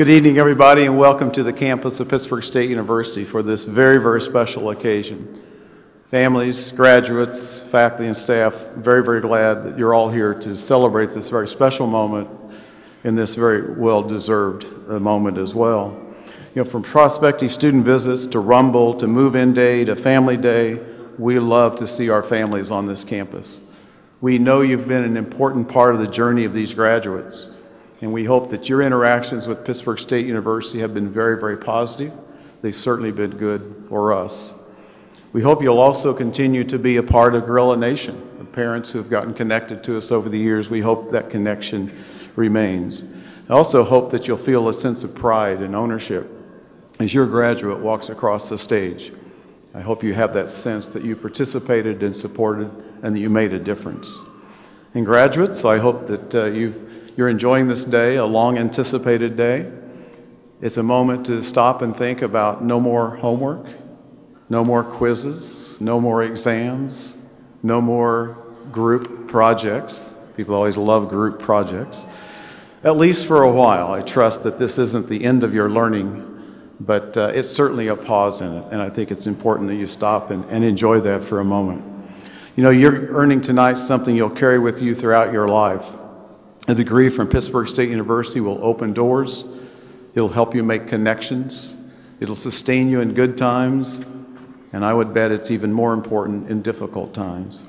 Good evening, everybody, and welcome to the campus of Pittsburg State University for this very, very special occasion. Families, graduates, faculty, and staff, very, very glad that you're all here to celebrate this very special moment in this very well-deserved uh, moment as well. You know, from prospective student visits to Rumble to move-in day to family day, we love to see our families on this campus. We know you've been an important part of the journey of these graduates. And we hope that your interactions with Pittsburg State University have been very, very positive. They've certainly been good for us. We hope you'll also continue to be a part of Gorilla Nation. The parents who have gotten connected to us over the years, we hope that connection remains. I also hope that you'll feel a sense of pride and ownership as your graduate walks across the stage. I hope you have that sense that you participated and supported and that you made a difference. And graduates, I hope that uh, you've you're enjoying this day, a long anticipated day. It's a moment to stop and think about no more homework, no more quizzes, no more exams, no more group projects. People always love group projects. At least for a while. I trust that this isn't the end of your learning, but uh, it's certainly a pause in it. And I think it's important that you stop and, and enjoy that for a moment. You know, you're earning tonight something you'll carry with you throughout your life. A degree from Pittsburg State University will open doors. It'll help you make connections. It'll sustain you in good times. And I would bet it's even more important in difficult times.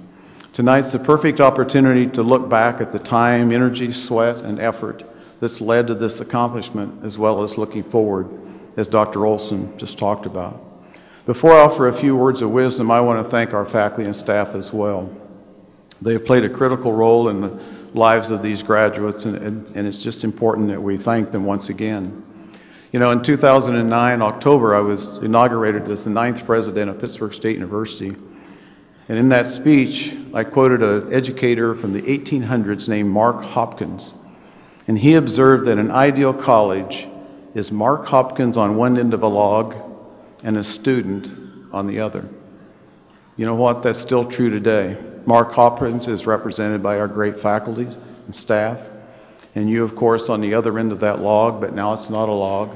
Tonight's the perfect opportunity to look back at the time, energy, sweat, and effort that's led to this accomplishment, as well as looking forward, as Dr. Olson just talked about. Before I offer a few words of wisdom, I want to thank our faculty and staff as well. They have played a critical role in the lives of these graduates, and, and, and, it's just important that we thank them once again. You know, in 2009, October, I was inaugurated as the ninth president of Pittsburg State University. And in that speech, I quoted an educator from the 1800s named Mark Hopkins. And he observed that an ideal college is Mark Hopkins on one end of a log and a student on the other. You know what? That's still true today. Mark Hopkins is represented by our great faculty and staff. And you, of course, on the other end of that log, but now it's not a log.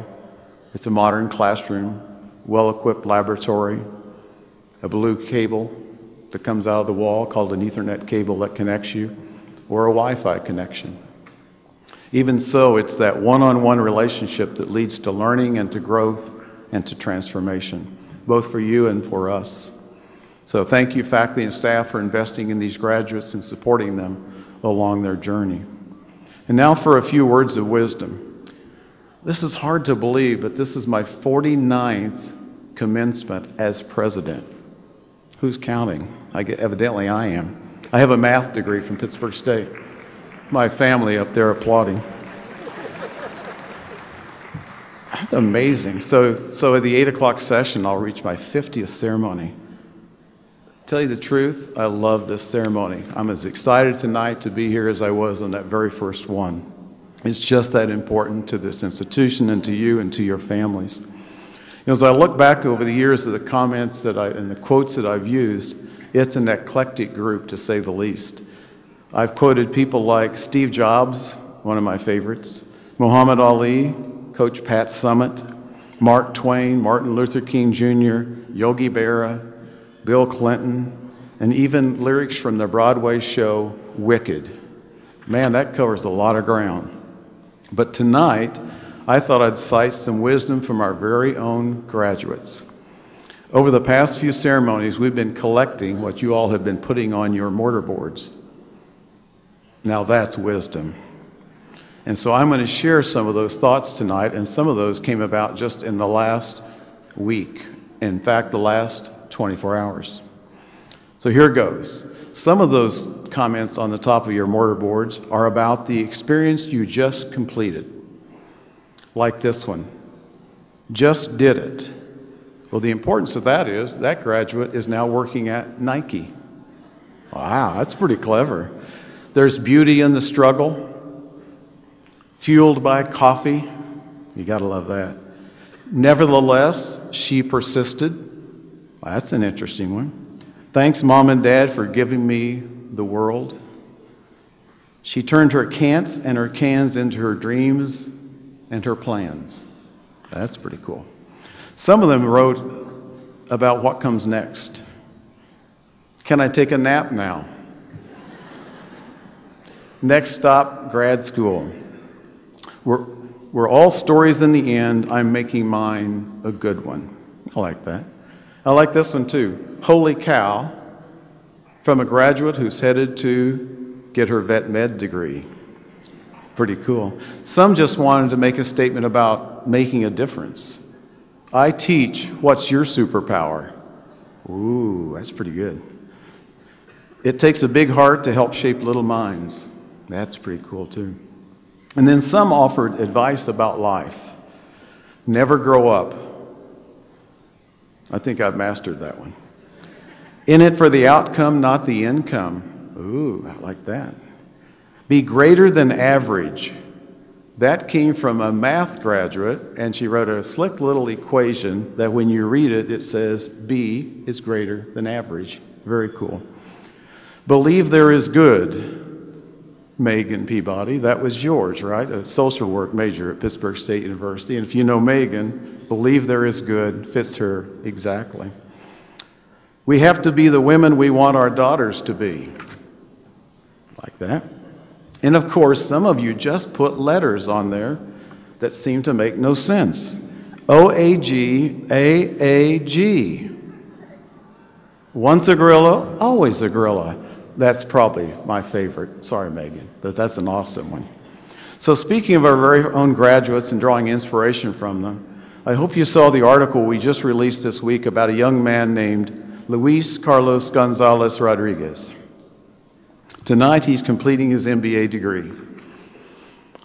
It's a modern classroom, well-equipped laboratory, a blue cable that comes out of the wall called an Ethernet cable that connects you, or a Wi-Fi connection. Even so, it's that one-on-one -on -one relationship that leads to learning and to growth and to transformation, both for you and for us. So thank you, faculty and staff, for investing in these graduates and supporting them along their journey. And now for a few words of wisdom. This is hard to believe, but this is my 49th commencement as president. Who's counting? I get, evidently I am. I have a math degree from Pittsburg State. My family up there applauding. That's amazing. So, so at the 8 o'clock session, I'll reach my 50th ceremony. Tell you the truth, I love this ceremony. I'm as excited tonight to be here as I was on that very first one. It's just that important to this institution and to you and to your families. You know, as I look back over the years of the comments that I, and the quotes that I've used, it's an eclectic group to say the least. I've quoted people like Steve Jobs, one of my favorites, Muhammad Ali, Coach Pat Summitt, Mark Twain, Martin Luther King Jr., Yogi Berra, Bill Clinton, and even lyrics from the Broadway show Wicked. Man, that covers a lot of ground. But tonight, I thought I'd cite some wisdom from our very own graduates. Over the past few ceremonies, we've been collecting what you all have been putting on your mortar boards. Now that's wisdom. And so I'm going to share some of those thoughts tonight, and some of those came about just in the last week. In fact, the last 24 hours. So here goes. Some of those comments on the top of your mortar boards are about the experience you just completed, like this one. Just did it. Well, the importance of that is that graduate is now working at Nike. Wow, that's pretty clever. There's beauty in the struggle, fueled by coffee. You got to love that. Nevertheless, she persisted. Well, that's an interesting one. Thanks, Mom and Dad, for giving me the world. She turned her can'ts and her cans into her dreams. and her plans. That's pretty cool. Some of them wrote about what comes next. Can I take a nap now? Next stop, grad school. We're, we're all stories in the end. I'm making mine a good one. I like that. I like this one too. Holy cow, from a graduate who's headed to get her vet med degree. Pretty cool. Some just wanted to make a statement about making a difference. I teach, what's your superpower? Ooh, that's pretty good. It takes a big heart to help shape little minds. That's pretty cool too. And then some offered advice about life. Never grow up. I think I've mastered that one. In it for the outcome, not the income. Ooh, I like that. Be greater than average. That came from a math graduate, and she wrote a slick little equation that when you read it, it says B is greater than average. Very cool. Believe there is good. Megan Peabody, that was yours, right? A social work major at Pittsburg State University. And if you know Megan, believe there is good fits her exactly. We have to be the women we want our daughters to be. Like that. And of course, some of you just put letters on there that seem to make no sense. O A G A A G. Once a gorilla, always a gorilla. That's probably my favorite. Sorry, Megan, but that's an awesome one. So, speaking of our very own graduates and drawing inspiration from them, I hope you saw the article we just released this week about a young man named Luis Carlos Gonzalez Rodriguez. Tonight, he's completing his MBA degree.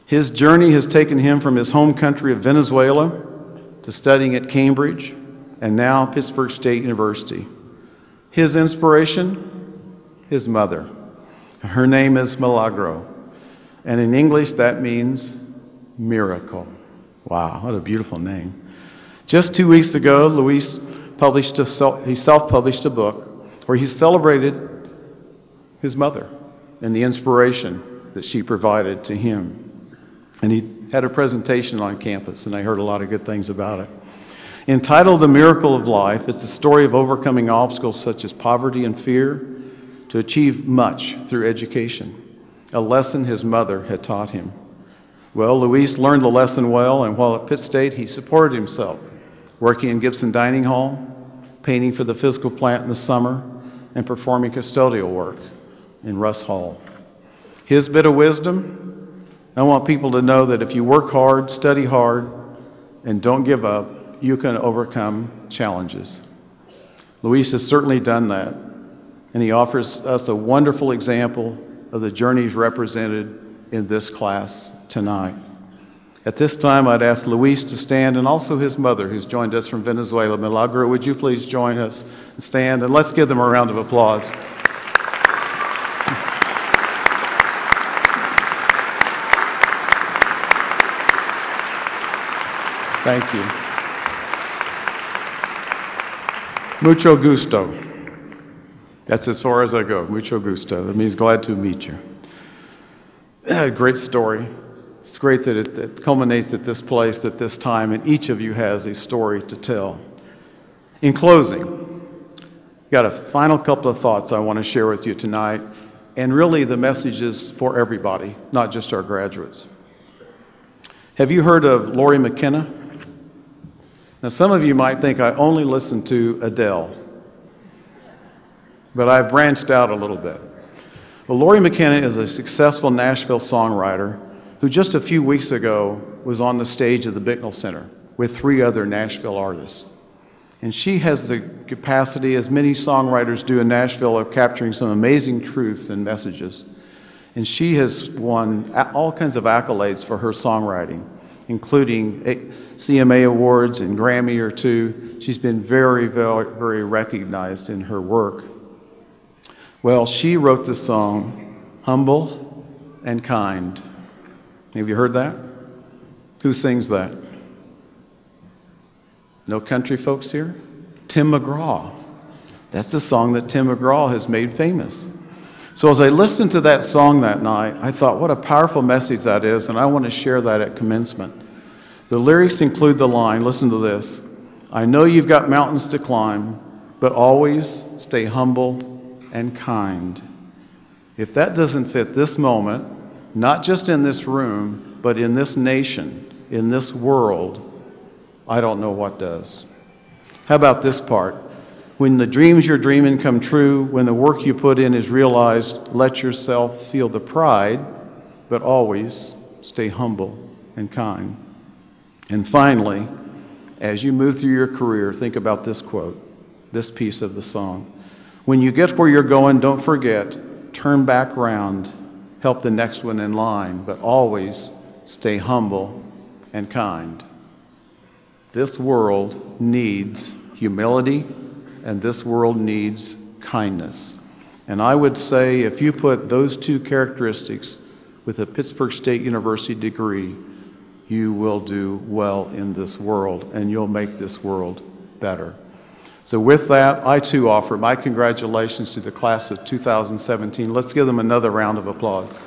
His journey has taken him from his home country of Venezuela to studying at Cambridge and now Pittsburg State University. His inspiration? His mother. Her name is Milagro. And in English, that means miracle. Wow, what a beautiful name. Just two weeks ago, Luis published a, he self-published a book where he celebrated his mother and the inspiration that she provided to him. And he had a presentation on campus, and I heard a lot of good things about it. Entitled The Miracle of Life, it's a story of overcoming obstacles such as poverty and fear to achieve much through education, a lesson his mother had taught him. Well, Luis learned the lesson well, and while at Pitt State, he supported himself, working in Gibson Dining Hall, painting for the physical plant in the summer, and performing custodial work in Russ Hall. His bit of wisdom I want people to know that if you work hard, study hard, and don't give up, you can overcome challenges. Luis has certainly done that, and he offers us a wonderful example of the journeys represented in this class tonight. At this time, I'd ask Luis to stand and also his mother, who's joined us from Venezuela. Milagro, would you please join us and stand? And let's give them a round of applause. Thank you. Mucho gusto. That's as far as I go. Mucho gusto. It means glad to meet you. Great story. It's great that it, it, culminates at this place at this time, and each of you has a story to tell. In closing, got a final couple of thoughts I want to share with you tonight, and really the message is for everybody, not just our graduates. Have you heard of Lori McKenna? Now, some of you might think I only listen to Adele, but I've branched out a little bit. Well, Lori McKenna is a successful Nashville songwriter who just a few weeks ago was on the stage of the Bicknell Center with three other Nashville artists. And she has the capacity, as many songwriters do in Nashville, of capturing some amazing truths and messages. And she has won all kinds of accolades for her songwriting including CMA awards and Grammy or two. She's been very, very, very recognized in her work. Well, she wrote the song, Humble and Kind. Have you heard that? Who sings that? No country folks here? Tim McGraw. That's the song that Tim McGraw has made famous. So as I listened to that song that night, I thought, what a powerful message that is, and I want to share that at commencement. The lyrics include the line, listen to this, I know you've got mountains to climb, but always stay humble and kind. If that doesn't fit this moment, not just in this room, but in this nation, in this world, I don't know what does. How about this part? When the dreams you're dreaming come true, when the work you put in is realized, let yourself feel the pride, but always stay humble and kind. And finally, as you move through your career, think about this quote, this piece of the song. When you get where you're going, don't forget, turn back round, help the next one in line, but always stay humble and kind. This world needs humility, and this world needs kindness. And I would say if you put those two characteristics with a Pittsburg State University degree, you will do well in this world and you'll make this world better. So, with that, I too offer my congratulations to the class of 2017. Let's give them another round of applause.